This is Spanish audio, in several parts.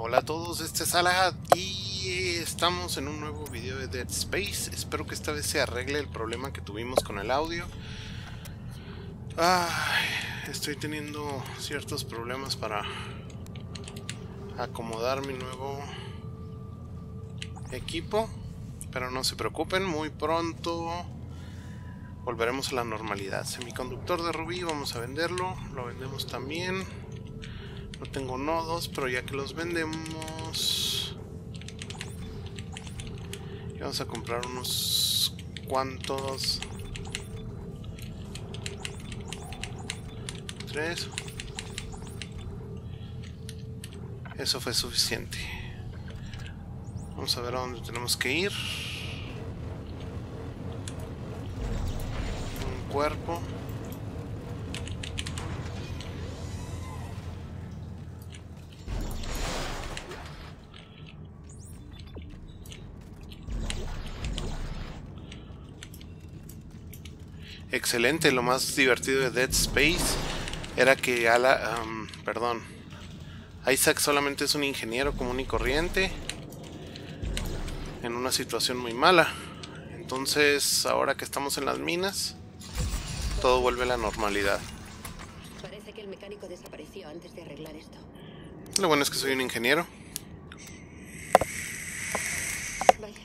Hola a todos, este es Alahad y estamos en un nuevo video de Dead Space. Espero que esta vez se arregle el problema que tuvimos con el audio. Ay, estoy teniendo ciertos problemas para acomodar mi nuevo equipo. Pero no se preocupen, muy pronto volveremos a la normalidad. Semiconductor de rubí, vamos a venderlo. Lo vendemos también. No tengo nodos, pero ya que los vendemos... Vamos a comprar unos cuantos... Tres. Eso fue suficiente. Vamos a ver a dónde tenemos que ir. Un cuerpo. Excelente, lo más divertido de Dead Space era que Ala, um, perdón, Isaac solamente es un ingeniero común y corriente en una situación muy mala. Entonces, ahora que estamos en las minas, todo vuelve a la normalidad. Parece que el mecánico desapareció antes de arreglar esto. Lo bueno es que soy un ingeniero. Vaya.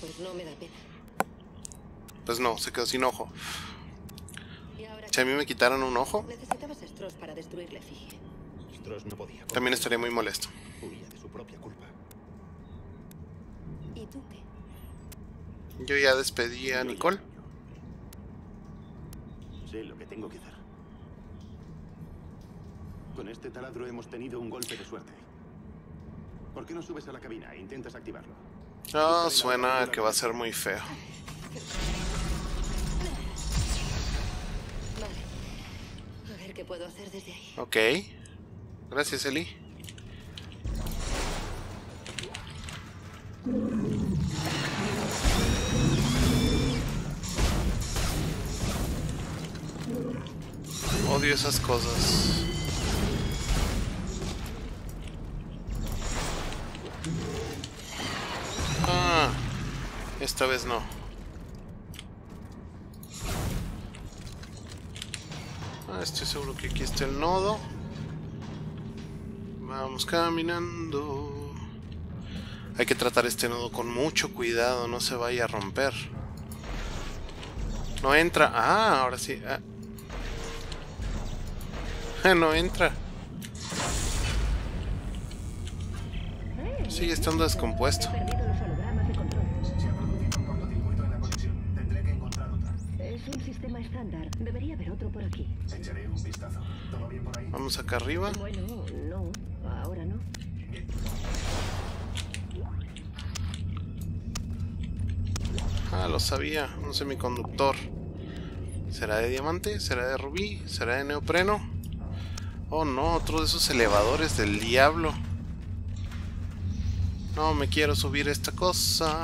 Pues no me da pena. Pues no, se quedó sin ojo. Si a mí me quitaran un ojo, necesitabas a Stross para destruir la efigie. Stross no podía. también estaría muy molesto. Huía de su propia culpa. ¿Y tú qué? Yo ya despedí a Nicole. Sé lo que tengo que hacer. Con este taladro hemos tenido un golpe de suerte. ¿Por qué no subes a la cabina e intentas activarlo? Ah, suena a que va a ser muy feo. puedo hacer desde ahí. Ok. Gracias, Eli. Odio esas cosas. Ah, esta vez no. Ah, estoy seguro que aquí está el nodo. Vamos caminando. Hay que tratar este nodo con mucho cuidado, no se vaya a romper. No entra. Ah, ahora sí. Ah. no entra. Sigue estando descompuesto. Es un sistema estándar. Debería haber otro por aquí. Echaré un vistazo. ¿Todo bien por ahí? Vamos acá arriba. Bueno, no. Ahora no. Ah, lo sabía. Un semiconductor. ¿Será de diamante? ¿Será de rubí? ¿Será de neopreno? Oh no, otro de esos elevadores del diablo. No me quiero subir esta cosa.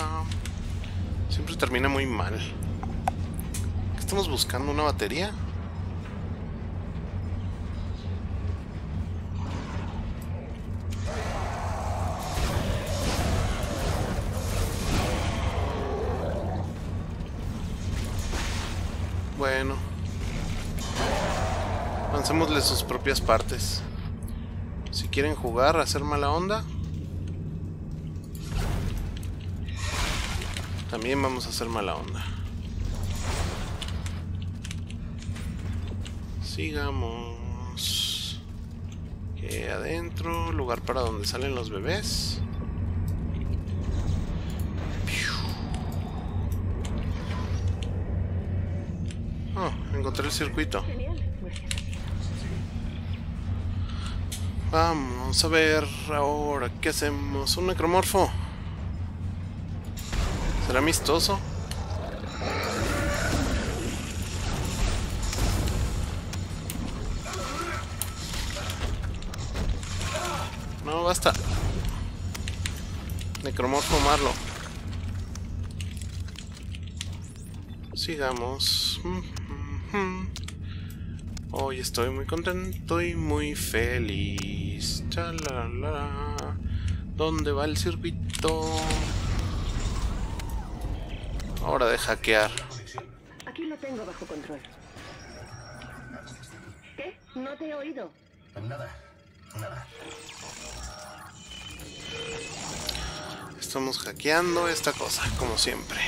Siempre termina muy mal. ¿Qué estamos buscando? ¿Una batería? Bueno. Lancémosle sus propias partes. Si quieren jugar, hacer mala onda. También vamos a hacer mala onda. Sigamos. Que adentro, lugar para donde salen los bebés. Oh, encontré el circuito. Vamos a ver ahora qué hacemos. Un necromorfo. ¿Será amistoso? No, basta. Necromorfo Marlo. Sigamos. Hoy estoy muy contento y muy feliz. Chalala. ¿Dónde va el circuito? Hora de hackear. Aquí lo tengo bajo control. ¿Qué? No te he oído. Nada, nada. Estamos hackeando esta cosa, como siempre.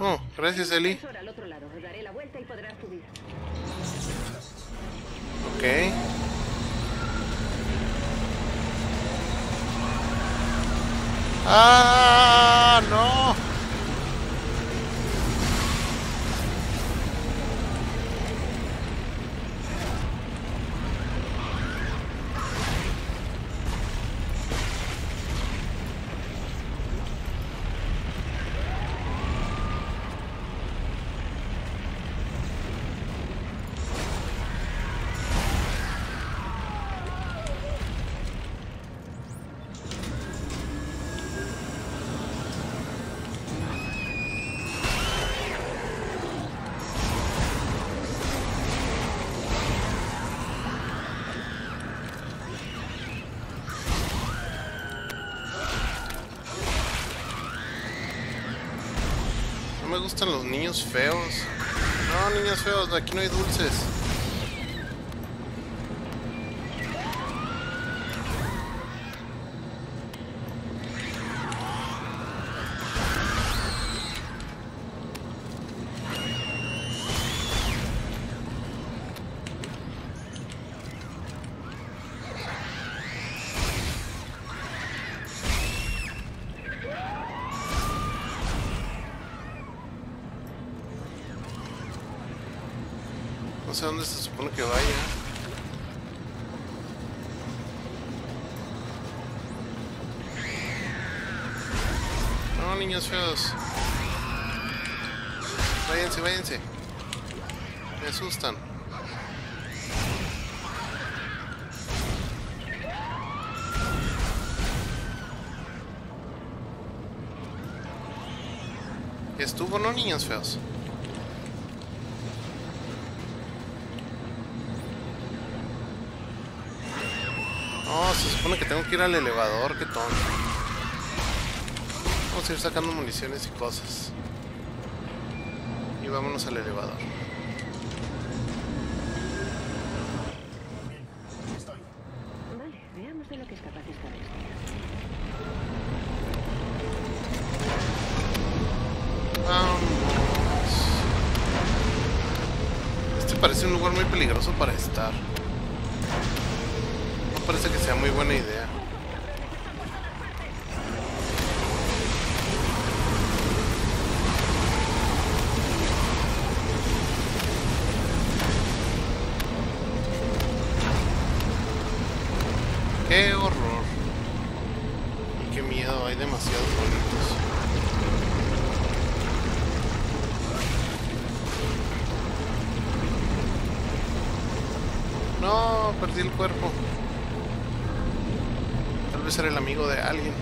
Oh, gracias Eli. Ok. ¡Ah! ¡No! Me gustan los niños feos. No, niños feos, aquí no hay dulces. Sé dónde se supone que vaya. No, niños feos. Váyanse, váyanse. Me asustan. Estuvo, no, niños feos. No, se supone que tengo que ir al elevador, qué tonto. Vamos a ir sacando municiones y cosas. Y vámonos al elevador. Este parece un lugar muy peligroso para estar. Parece que sea muy buena idea. ¡Qué horror! Y qué miedo, hay demasiados bonitos. No, perdí el cuerpo. Era el amigo de alguien.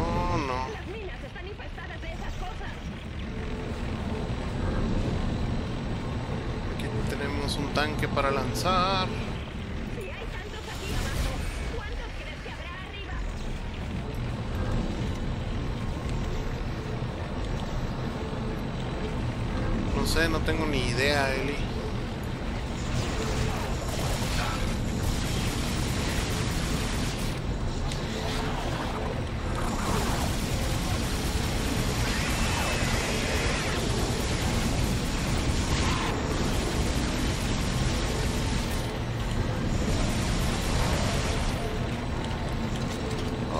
Oh, no. Las minas están de esas cosas. Aquí tenemos un tanque para lanzar. No sé, no tengo ni idea, Eli.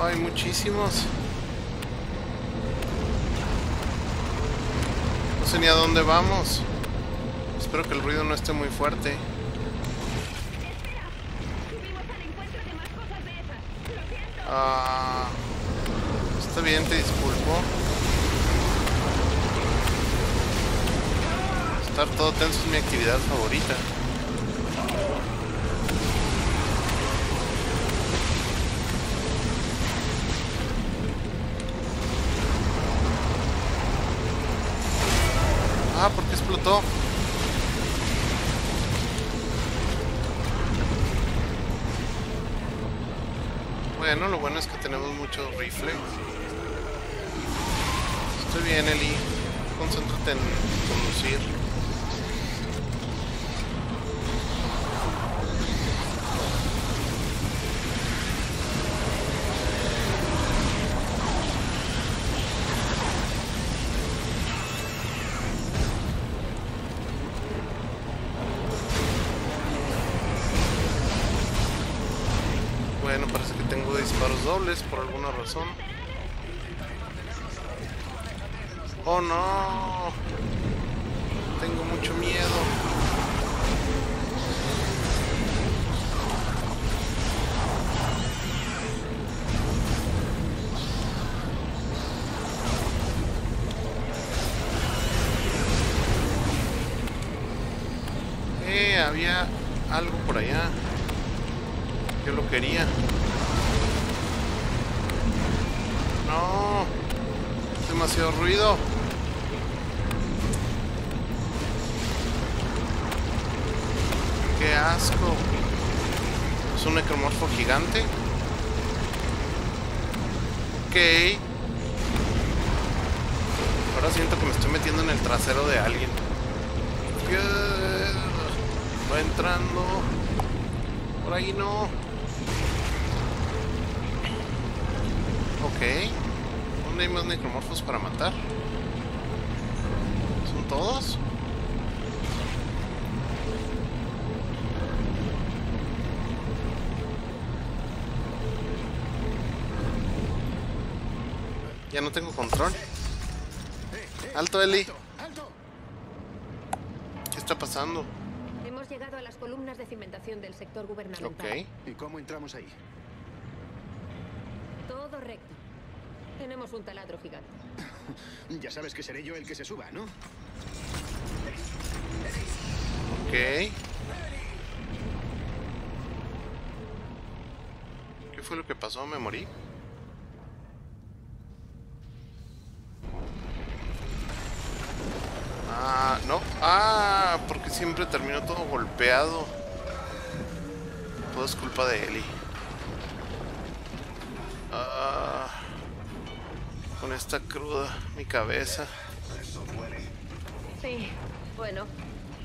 Hay muchísimos. No sé ni a dónde vamos. Espero que el ruido no esté muy fuerte. Ah, está bien, te disculpo. Estar todo tenso es mi actividad favorita. Bueno, lo bueno es que tenemos mucho rifle. Estoy bien, Eli. Concéntrate en conducir. Oh no. Tengo mucho miedo. Eh, había algo por allá. Yo lo quería. No. Demasiado ruido. Qué asco. Es un necromorfo gigante. Ok. Ahora siento que me estoy metiendo en el trasero de alguien. Va entrando. Por ahí no. Ok. ¿Dónde hay más necromorfos para matar? ¿Son todos? Ya no tengo control. Alto, Eli. ¿Qué está pasando? Hemos llegado a las columnas de cimentación del sector gubernamental. Ok. ¿Y cómo entramos ahí? Todo recto. Tenemos un taladro gigante. Ya sabes que seré yo el que se suba, ¿no? Ok. ¿Qué fue lo que pasó? ¿Me morí? Ah, no. Ah, porque siempre terminó todo golpeado. Todo es culpa de Eli. Ah, esta cruda, mi cabeza. Sí, bueno.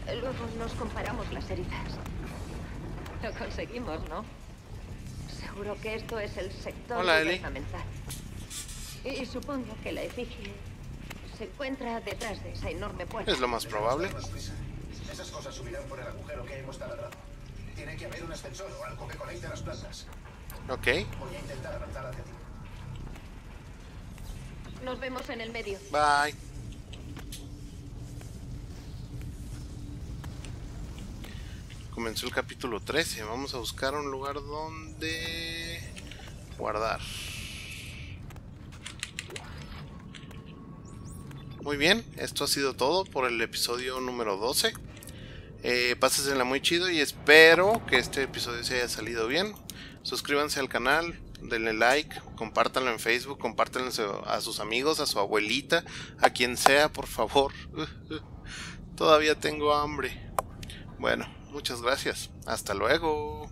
Luego nos comparamos las heridas. Lo conseguimos, ¿no? Seguro que esto es el sector Hola, Eli. gubernamental. Y supongo que la efigie se encuentra detrás de esa enorme puerta. Es lo más probable. Esas cosas subirán por el agujero que hemos taladrado. Tiene que haber un ascensor o algo que conecte las plantas. Ok. Voy a intentar avanzar hacia ti. Nos vemos en el medio. Bye. Comenzó el capítulo 13. Vamos a buscar un lugar donde guardar. Muy bien, esto ha sido todo por el episodio número 12. Eh, muy chido y espero que este episodio se haya salido bien. Suscríbanse al canal, denle like, compártanlo en Facebook, compártanlo a sus amigos, a su abuelita, a quien sea, por favor. Todavía tengo hambre. Bueno, muchas gracias. Hasta luego.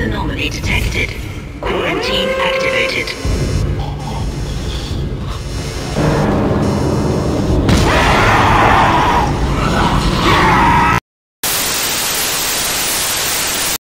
Anomaly detected. Quarantine activated.